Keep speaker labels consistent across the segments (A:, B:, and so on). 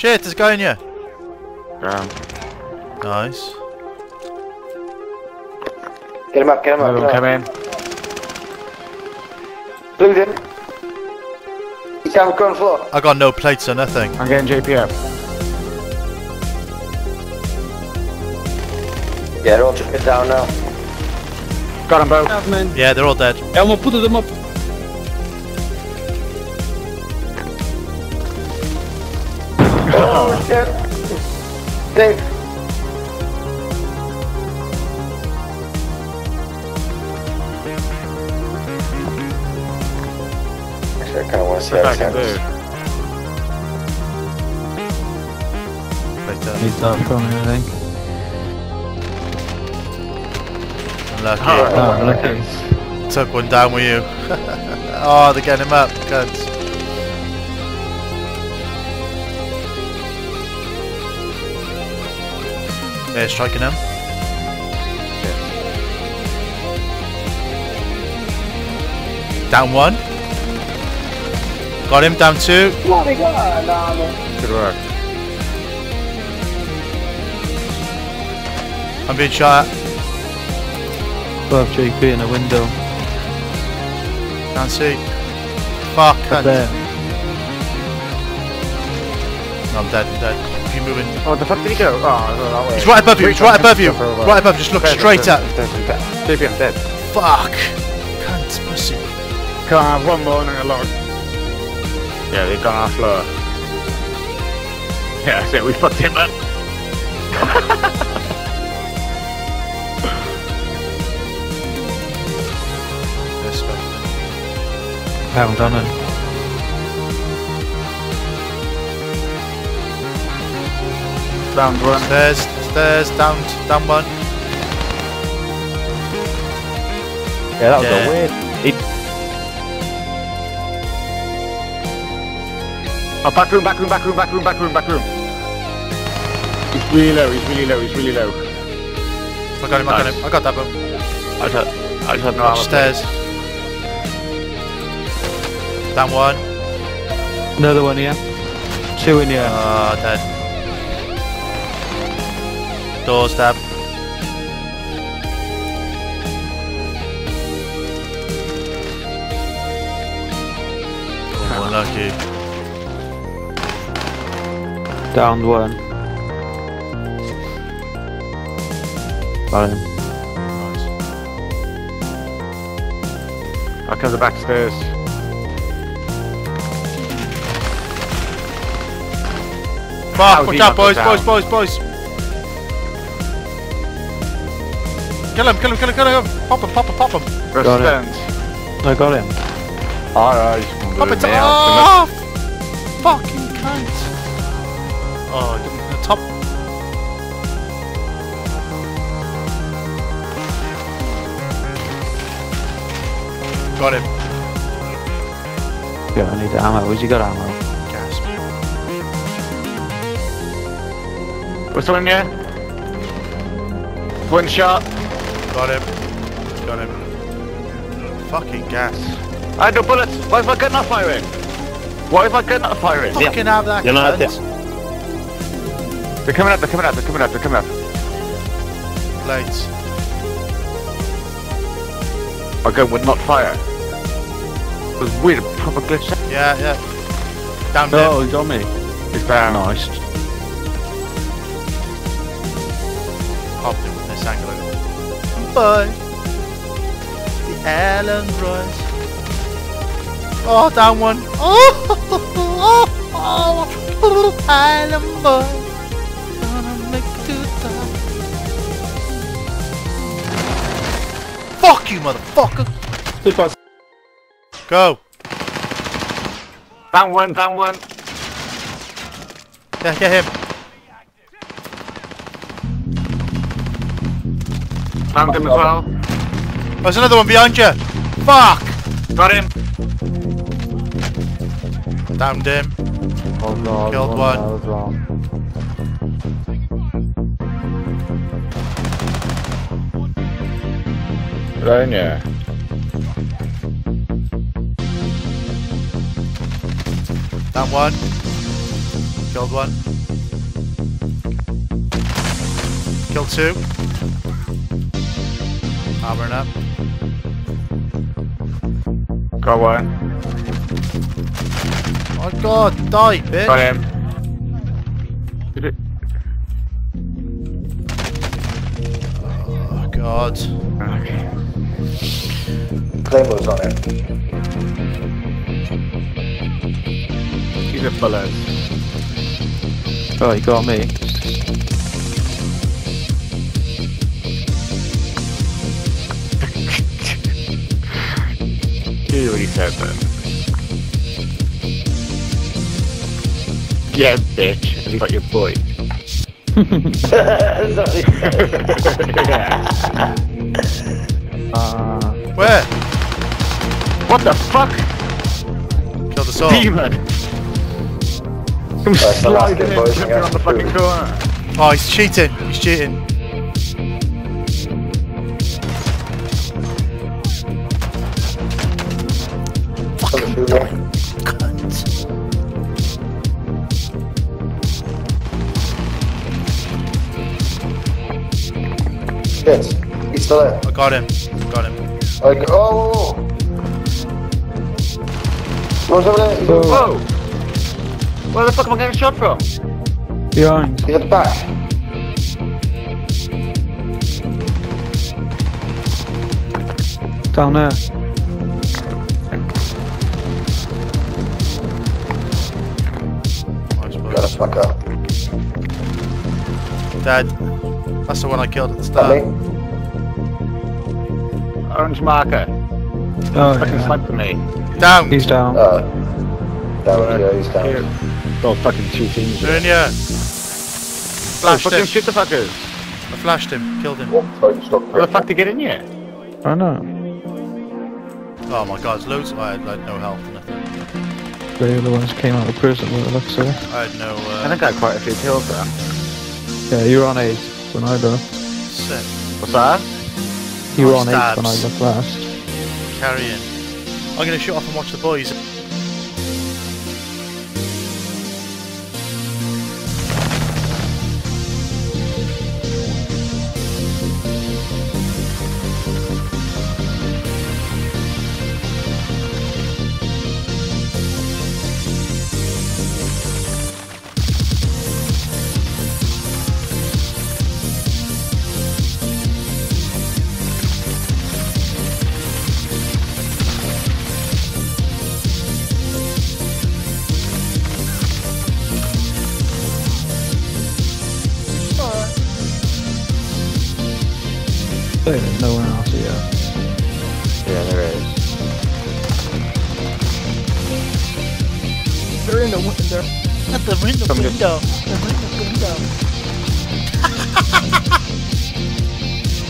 A: Shit, there's a guy in here.
B: Ground.
A: Nice.
C: Get him up, get him up.
B: Another one
C: Get
B: come
C: him
B: in.
C: up. Blue's in. He's down the ground floor.
A: I got no plates or nothing.
B: I'm getting JP up.
C: Yeah, they're all just get down now.
B: Got them both.
A: Yeah, they're all dead.
D: Elmo, put them up.
C: Oh, shit. Actually, I kind of want to see
B: What
C: how
B: I
C: this
B: can
C: happens.
B: do.
A: Plate dead.
E: He's off from it, I think.
A: Unlucky.
E: Oh, ah, lucky.
A: Took one down with you. oh, they're getting him up. Cunts. They're striking him. Down one. Got him down two.
B: Good work.
A: I'm being shot at.
E: Above JP in a window.
A: Can't see. Fuck,
E: Up
A: cunt.
E: there.
A: No, I'm dead, I'm dead. Keep moving.
B: Oh, the fuck did he go? Oh, way.
A: He's right above you, he's right above you. Right above, just look straight
B: dead,
A: at.
B: dead, dead, dead. JP, I'm dead.
A: Fuck. Cunt, pussy.
B: Can't have one more and a log. Yeah, they've gone off floor. Yeah, that's it. We fucked him up.
E: Pound on it.
B: Down one.
A: Stairs, stairs, down, down one.
F: Yeah, that was
A: Yeah.
F: a weird. He,
B: Oh, back room, back room, back room, back room, back room, back room. He's really low, he's really low, he's really low.
A: I got him, I got
B: Nice.
A: him. I got that one.
F: I just, I just had no armor.
A: Stairs. Down one.
E: Another one here. Two in here.
A: Ah, dead. Doorstep. Oh, unlucky.
E: Downed one. Got him.
A: Nice.
B: I'll come the back stairs.
A: Fuck, watch out,
B: not go
A: boys, boys, boys, boys. Kill him, kill him, kill him, kill him. Pop him, pop him, pop him.
B: Press
E: Got it.
B: stand.
E: I got him.
F: Alright.
A: Pop it. Oh, fucking cunt. Oh, the top. Got him.
E: Yeah, I need ammo. Where's you got ammo?
A: Gasp.
B: What's the one here? One shot.
A: Got him. Got him. Fucking gas.
B: I had no bullets. Why have I got not firing? Why have I got not firing?
A: Fucking have that
F: You're not
A: cunt.
B: They're coming up, they're coming up, they're coming up, they're coming up.
A: Plates.
B: My gun would not fire. It was weird, proper glitch.
A: Yeah, yeah. Down there.
E: Oh, he's on me.
B: He's down.
E: Nice.
A: Bye. The Allen Royce. Oh, down one. Oh, oh, oh, oh, Allen boy. Gonna make it to the top. Fuck you, motherfucker. Go.
B: Down one, down one.
A: Yeah, get him.
B: Found him as well.
A: There's another one behind you. Fuck.
B: Got him.
A: Downed him.
F: Oh no,
A: Killed one.
F: no, I was wrong.
B: Right, yeah.
A: Down one. Killed one. Killed two. Hammering up.
B: Got one.
A: Oh god, die, bitch!
B: Got him. Did it?
A: Oh god.
B: Okay.
C: Claymore's on it.
B: These are bullets.
E: Oh, you got me.
B: He already said that. Yeah, bitch. Have you got your boy?
E: Uh,
A: Where?
B: What the fuck?
A: Killed us all.
B: Demon! Come
C: That's
B: sliding in, jumping on the
C: guess.
B: fucking corner.
A: Oh, he's cheating. He's cheating.
C: Coming through there. Shit. He's still there.
A: I got him. Got him.
C: Like, oh, oh, oh! What's over there?
E: Whoa.
B: Whoa! Where the fuck am I getting shot from?
E: behind.
C: he's at the back.
E: Down there.
A: Nice
C: Got
A: boys.
C: us back up.
A: Dead. That's the one I killed at the start.
C: me?
B: Orange marker.
E: Oh,
B: Fucking
E: yeah.
B: sniped me.
A: Down.
E: He's down.
C: Uh, down, yeah, he's down.
B: Here. Oh, fucking two teams.
A: They're in here.
B: Oh, fucking
A: him.
B: shoot the fuckers.
A: I flashed him. Killed him.
C: Oh, sorry.
B: How the fuck to get in here?
E: I know.
A: Oh my god, there's loads. I had like no health, nothing.
E: The other ones came out of prison with it looks of it.
A: I had no.
B: I
A: Uh,
B: think I got quite a few kills there.
E: Yeah, you were on eight when I looked.
A: sick.
B: What's that?
E: You were on eight when I
A: stabs.
E: looked last.
A: Carrying. I'm gonna shut off and watch the boys.
E: There's no one else here.
B: Yeah, there is.
A: They're in the window. At the window.
B: Somebody-
A: window. The window.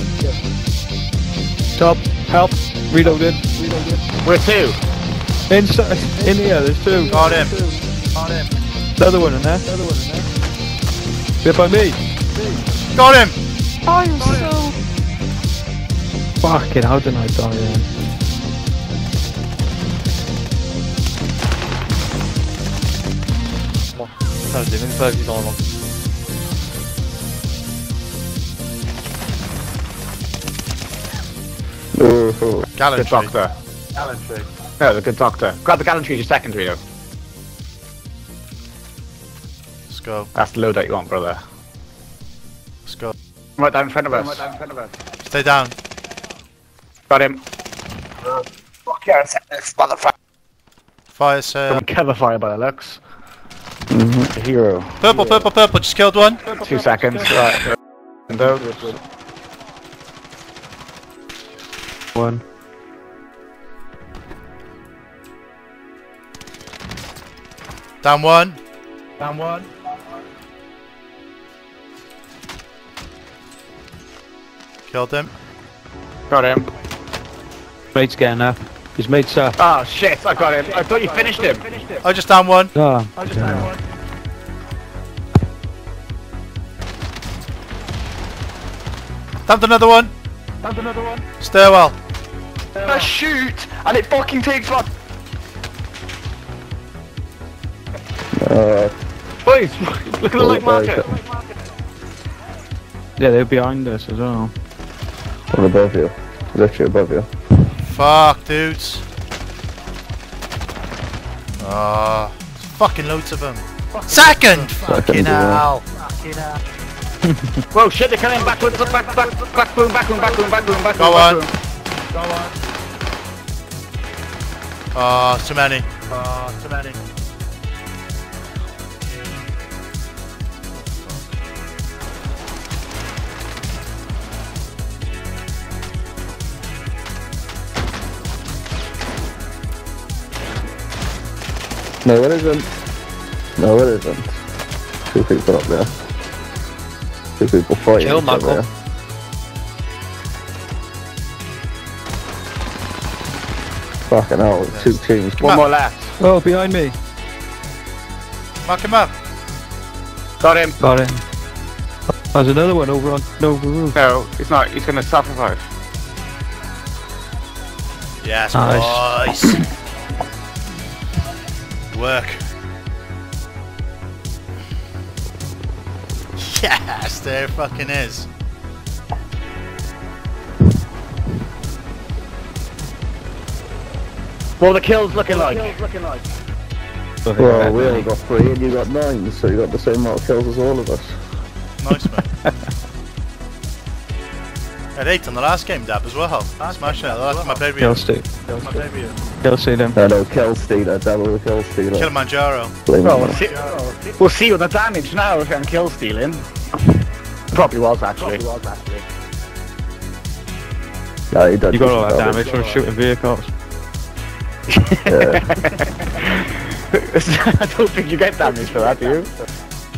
A: Window.
E: Stop. Help. Reloaded. Reloaded.
B: Where to?
E: Inside. In here, there's two.
A: Got him. Got him.
E: The other one in there. The other one in there. Bit by me.
A: Got him.
E: Fucking how did I die then?
F: Putain, je l'ai même pas vu dans l'avant.
B: Good
A: Gallantry.
B: doctor.
F: Gallantry.
B: No, the good doctor. Grab the gallantry as your secondary though.
A: Let's go.
B: That's the loadout you want, brother.
A: Let's go.
B: Right down in front of us. Right down in front of us.
A: Stay down.
B: Got him.
C: Fuck yeah, it's motherfucker.
A: Fire sale.
B: From cover fire by the looks. A hero.
A: Purple, purple, purple. Just killed one.
B: Two seconds. Right. Window.
E: One.
A: Down one. Down one. Killed him.
B: Got him.
E: Mate's getting up. His mate's up.
B: Oh ah, shit, I got him. I thought you finished him.
A: I just down one.
E: Ah.
A: Downed another one. Downed another one. Stairwell.
C: I shoot, and it fucking takes one.
B: Oi, Boys, look at the light marker.
E: Yeah, they're behind us as well.
C: One above you. Literally above you.
A: Fuck, dudes. Ah, fucking loads of them. Second! Fucking
C: as well.
A: hell.
B: Whoa, shit, they're coming backwards, back, back, back room, back room, back room, back room, back room.
A: Go
B: back
A: on.
B: room.
A: Go on. Ah, too many. Ah, too many.
C: No, it isn't. No, it isn't. Two people up there. Two people fighting
F: Kill
C: each other.
F: Malcolm.
C: Fucking hell, two teams.
B: One more left.
E: Oh, behind me.
A: Mark him up.
B: Got him.
E: Got him. There's another one over on over roof.
B: No, it's not. He's gonna sacrifice.
A: Yes,
E: Nice.
A: boys. Work. Yes, there fucking is.
B: What are the kills looking like?
C: Well, we only got three and you got nine, so you got the same amount of kills as all of us.
A: Nice, man. I had eight on the last game, Dab, as well. Smash it. That's my baby.
E: Kill steal.
A: My baby.
E: Kill steal them.
C: I know, kill stealer, double the kill stealer.
A: Kilimanjaro.
C: Blame
B: Well,
C: oh,
B: we'll see, we'll see with the damage now if I'm kill stealing. Probably was actually.
C: Yeah, he did
E: You got all that
C: double.
E: damage from shooting vehicles.
B: I don't think you get damage for that, do you?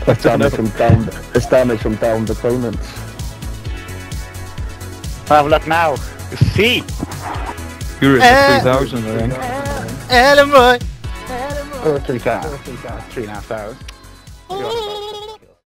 C: that's damage from down. It's damage from downed opponents.
B: Have a now. See.
E: You're at uh, eh. 3,000, I think.
B: Eh, Ellen Boy. Ellen Boy. 3,000. 3,500.